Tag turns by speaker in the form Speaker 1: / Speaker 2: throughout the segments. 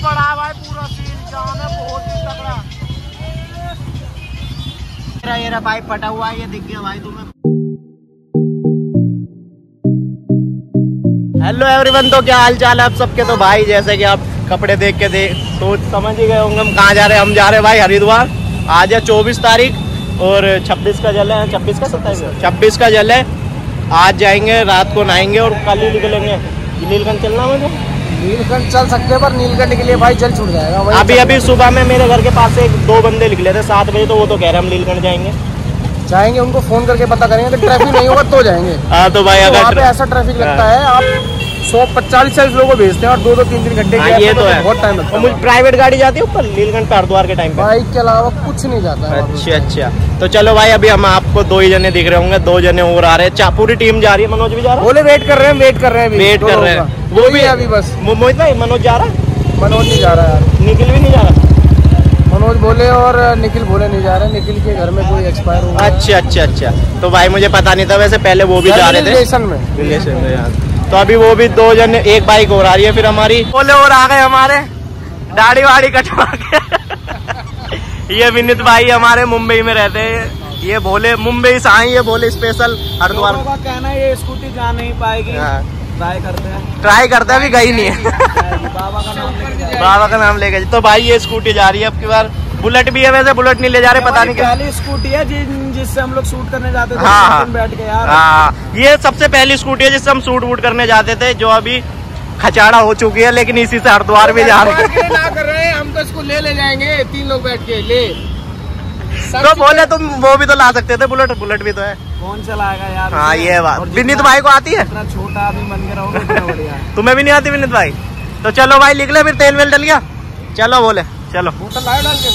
Speaker 1: पड़ा है भाई, पूरा सीन है, बहुत ही तगड़ा। ये रहा पाइप फटा हुआ ये दिख गया भाई तुम्हें। हेलो एवरीवन तो क्या हाल चाल है आप सबके? तो भाई, जैसे कि आप कपड़े देख के देख सोच समझ ही गए होंगे हम कहाँ जा रहे हैं। हम जा रहे हैं भाई हरिद्वार। आज है चौबीस तारीख और छब्बीस का जल है। छब्बीस का सत्ताईस छब्बीस का जल है। आज जाएँगे, रात को नहाएँगे और कल ही निकलेंगे। नीलकंठ चलना मुझे?
Speaker 2: नीलकंठ चल सकते हैं पर नीलकंठ के लिए भाई जल छूट जाएगा
Speaker 1: अभी अभी सुबह में मेरे घर के पास से एक दो बंदे निकले थे सात बजे तो वो तो कह रहे हैं हम नीलकंठ जाएँगे।
Speaker 2: जाएँगे उनको फ़ोन करके पता करेंगे कि ट्रैफ़िक नहीं होगा तो जाएँगे।
Speaker 1: हाँ तो भाई
Speaker 2: तो वहाँ पे
Speaker 1: अगर
Speaker 2: ऐसा ट्रैफ़िक लगता है आप सौ पचास चालीस लोगों को भेजते हैं और दो दो तीन तीन घंटे
Speaker 1: हाँ, ये
Speaker 2: में
Speaker 1: तो है।
Speaker 2: बहुत टाइम लगता है।
Speaker 1: मुझे प्राइवेट गाड़ी जाती है ऊपर नीलकंठ हरिद्वार के टाइम
Speaker 2: बाइक के अलावा कुछ नहीं जाता है
Speaker 1: अच्छा अच्छा। तो चलो भाई अभी हम आपको दो ही जने दिख रहे होंगे दो जने और आ रहे हैं। पूरी टीम जा रही है मनोज भी जा रहा है?
Speaker 2: बोले वेट कर रहे हैं वेट कर रहे हैं
Speaker 1: वेट कर रहे हैं।
Speaker 2: वो भी है अभी बस।
Speaker 1: मोहित भाई मनोज जा रहा है?
Speaker 2: मनोज नहीं जा रहा है यार।
Speaker 1: निखिल भी नहीं जा रहा?
Speaker 2: मनोज बोले और निखिल बोले नहीं जा रहे निखिल के घर में कोई एक्सपायर हुआ
Speaker 1: अच्छा अच्छा अच्छा। तो भाई मुझे पता नहीं था वैसे पहले वो भी जा रहे थे।
Speaker 2: रिलेशन में?
Speaker 1: रिलेशन में यार तो अभी वो भी दो जन एक बाइक और आ रही है फिर हमारी। बोले और आ गए हमारे। दाढ़ी वाड़ी कटवा के। ये विनीत भाई हमारे मुंबई में रहते हैं। ये बोले मुंबई से आए ये बोले स्पेशल हरिद्वार।
Speaker 2: का कहना है ये स्कूटी जा नहीं पाएगी।
Speaker 1: हाँ,
Speaker 2: ट्राई करते हैं।
Speaker 1: ट्राई करते अभी गई नहीं है।
Speaker 2: बाबा का नाम लेके
Speaker 1: बाबा का नाम लेके तो भाई ये स्कूटी जा रही है अब की बार बुलेट भी है वैसे बुलेट नहीं ले जा रहे पता नहीं क्या।
Speaker 2: पहली स्कूटी है जिन जिससे हम लोग शूट करने जाते थे
Speaker 1: हाँ, हाँ।
Speaker 2: बैठ के यार।
Speaker 1: हाँ ये सबसे पहली स्कूटी है जिससे हम शूट वूट करने जाते थे जो अभी खचाड़ा हो चुकी है लेकिन इसी से हरिद्वार भी जा रहे हैं।
Speaker 2: ना कर रहे हैं हम तो इसको ले ले जाएँगे तीन लोग बैठ के ले।
Speaker 1: तो बोले तुम वो भी तो ला सकते थे बुलेट बुलेट भी तो है।
Speaker 2: कौन चलाएगा यार?
Speaker 1: हाँ ये बात। विनीत भाई को आती है?
Speaker 2: छोटा आदमी बन गया बढ़िया
Speaker 1: तुम्हें भी नहीं आती विनीत भाई? तो चलो भाई निकले फिर तेल वेल डल गया चलो बोले। चलो।
Speaker 2: डाल के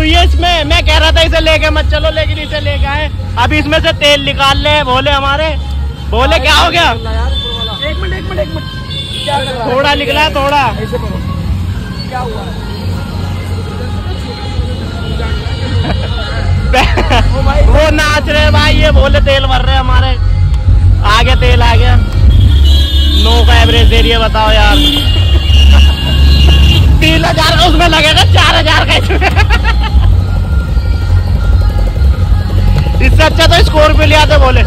Speaker 1: है इसमें मैं कह रहा था इसे लेके मत चलो लेकिन इसे लेके आए। अभी इसमें से तेल निकाल ले बोले हमारे। बोले क्या हो गया?
Speaker 2: एक मिनट एक मिनट एक मिनट।
Speaker 1: थोड़ा निकला है, थोड़ा
Speaker 2: क्या हुआ?
Speaker 1: वो नाच रहे भाई ये बोले तेल भर रहे हमारे। आ गया तेल आ गया। नो का एवरेज दे रही है बताओ यार। तीन हज़ार उसमें लगेगा चार हज़ार का इसमें। इससे अच्छा तो स्कॉर्पियो ले आते बोले।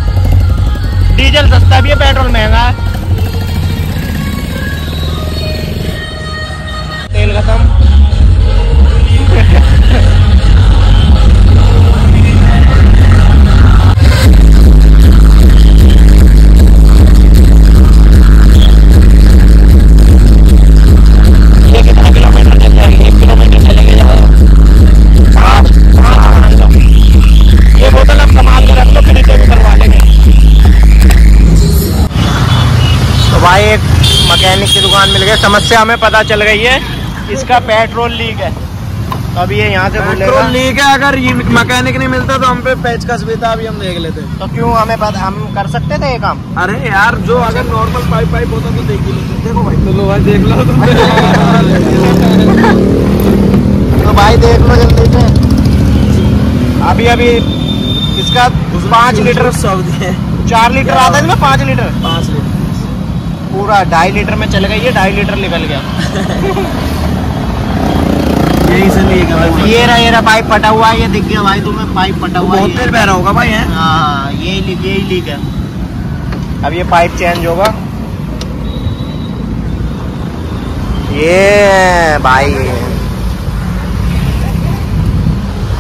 Speaker 1: डीजल सस्ता भी है, पेट्रोल महँगा है। तेल खत्म। की गई समस्या हमें पता चल गई है। इसका पेट्रोल लीक है। तो अभी ये यहाँ से
Speaker 2: पेट्रोल लीक है अगर ये मैकेनिक नहीं मिलता तो हम पे पेचकस भी था अभी हम देख लेते।
Speaker 1: तो क्यों हमें पता हम कर सकते थे ये काम?
Speaker 2: अरे यार जो अगर नॉर्मल पाइप पाइप होता तो देख लेते। देखो भाई। तो लो भाई देख लो
Speaker 1: तो भाई देख लो जल्दी से। अभी अभी इसका पाँच लीटर
Speaker 2: सौ है।
Speaker 1: चार लीटर आता है इसमें पाँच लीटर?
Speaker 2: पाँच लीटर।
Speaker 1: पूरा ढाई लीटर में चल गई ये ढाई लीटर निकल गया।
Speaker 2: यही से
Speaker 1: ये रहा ये रहा पाइप फटा हुआ है ये दिख गया भाई तुम्हें पाइप फटा हुआ
Speaker 2: बहुत बह रहा होगा भाई है?
Speaker 1: हाँ यही लीक यही लीक है। अब ये पाइप चेंज होगा। ये भाई।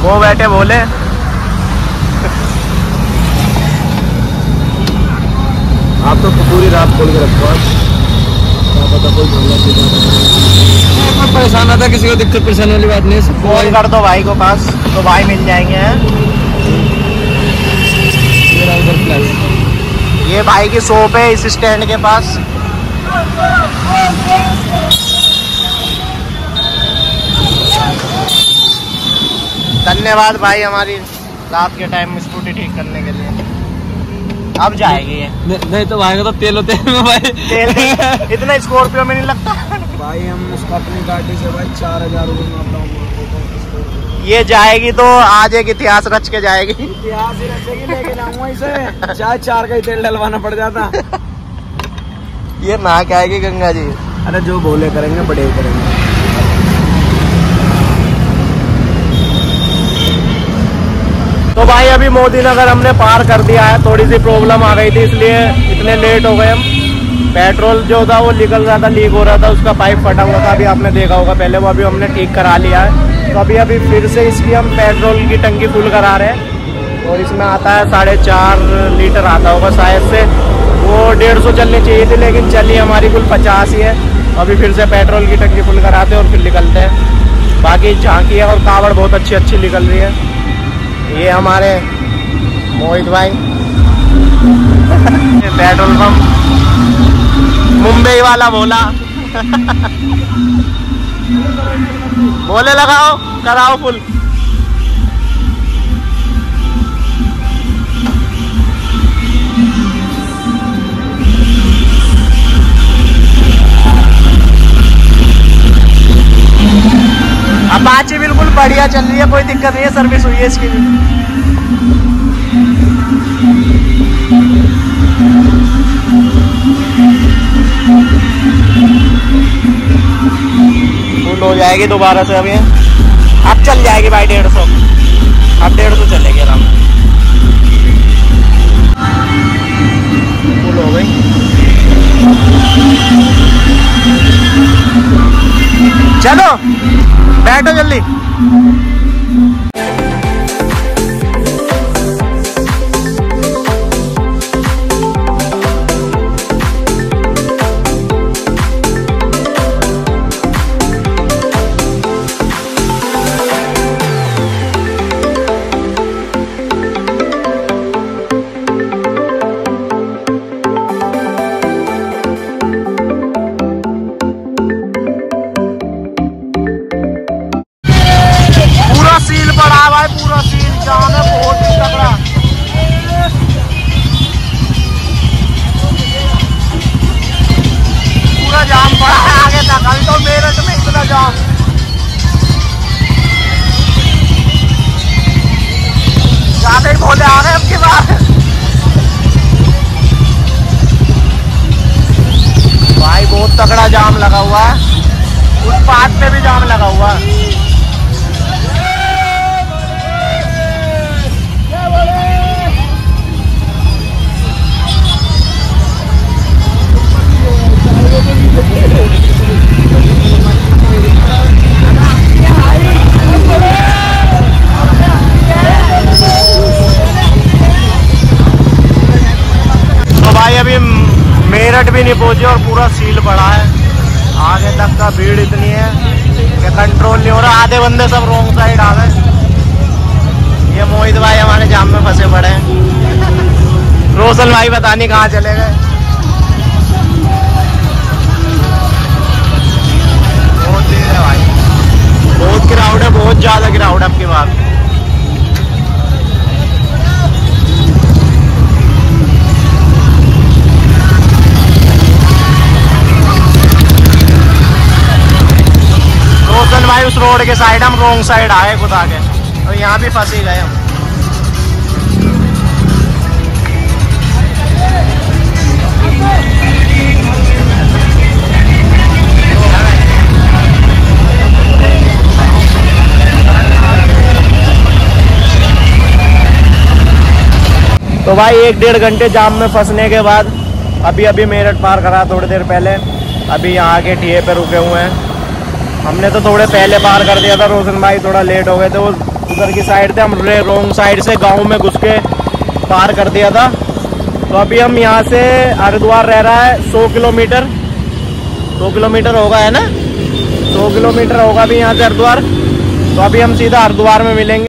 Speaker 1: वो बैठे बोले।
Speaker 2: तो पूरी रात खोल के रखो। आज क्या पता कोई झगड़ा परेशान आता किसी को दिक्कत परेशानी वाली बात नहीं है
Speaker 1: फ़ोन कर दो भाई को पास तो भाई मिल जाएँगे हैं? ये भाई की शॉप है इस स्टैंड के पास। धन्यवाद भाई हमारी रात के टाइम में स्कूटी ठीक करने के लिए। अब जाएगी ये।
Speaker 2: नहीं तो भाई तो तेल होते हैं भाई।
Speaker 1: तेल इतना स्कॉर्पियो में नहीं लगता।
Speaker 2: भाई हम उसका अपनी गाड़ी से भाई चार हज़ार
Speaker 1: ये जाएगी तो आज एक इतिहास रच के जाएगी।
Speaker 2: इतिहास ही रखेगी लेके जाऊँगा इसे। चाहे चार का ही तेल डलवाना पड़ जाता।
Speaker 1: ये ना क्या आएगी गंगा जी।
Speaker 2: अरे जो बोले करेंगे बड़े ही करेंगे।
Speaker 1: तो भाई, अभी मोदी नगर हमने पार कर दिया है, थोड़ी सी प्रॉब्लम आ गई थी, इसलिए इतने लेट हो गए हम। पेट्रोल जो था, वो निकल रहा था, लीक हो रहा था, उसका पाइप फटा हुआ था, अभी आपने देखा होगा, पहले वो अभी हमने ठीक करा लिया है। तो अभी अभी फिर से इसकी हम पेट्रोल की टंकी फुल करा रहे हैं। और इसमें आता है साढ़े चार लीटर आता होगा, शायद से वो डेढ़ सौ चलनी चाहिए थी, लेकिन चली हमारी कुल पचास ही है। अभी फिर से पेट्रोल की टंकी फुल कराते हैं और फिर निकलते हैं। बाकी झांकी है और कावड़ बहुत अच्छी अच्छी निकल रही है। ये हमारे मोहित भाई। Petrol pump. मुंबई वाला बोला। बोले लगाओ कराओ फुल बढ़िया चल रही है कोई दिक्कत नहीं है सर्विस हुई है इसकी भी। फुल हो जाएगी दोबारा से अभी। अब चल जाएगी भाई डेढ़ सौ। ही आ रहे भाई, बहुत तगड़ा जाम लगा हुआ है। उस पार्ट में भी जाम लगा हुआ है। मेरठ भी नहीं पहुँचे और पूरा सील पड़ा है। आगे तक का भीड़ इतनी है कि कंट्रोल नहीं हो रहा। आधे बंदे सब रोंग साइड आ गए। ये मोहित भाई हमारे जाम में फंसे पड़े हैं। रोशन भाई पता नहीं कहाँ चले गए। बहुत है भाई। बहुत क्राउड है, बहुत ज़्यादा क्राउड है आपकी बात। हसन भाई, उस रोड के साइड हम रॉन्ग साइड आए खुद आगे और यहाँ भी फंस ही गए हम। तो भाई, एक डेढ़ घंटे जाम में फंसने के बाद अभी अभी मेरठ पार करा थोड़ी देर पहले। अभी यहाँ के टीए पे रुके हुए हैं। हमने तो थोड़े पहले पार कर दिया था, रोशन भाई थोड़ा लेट हो गए थे, वो उधर की साइड थे हम रोंग साइड से गाँव में घुस के पार कर दिया था। तो अभी हम यहाँ से हरिद्वार रह रहा है, सौ किलोमीटर। सौ किलोमीटर होगा, है ना? सौ किलोमीटर होगा अभी यहाँ से हरिद्वार। तो अभी हम सीधा हरिद्वार में मिलेंगे।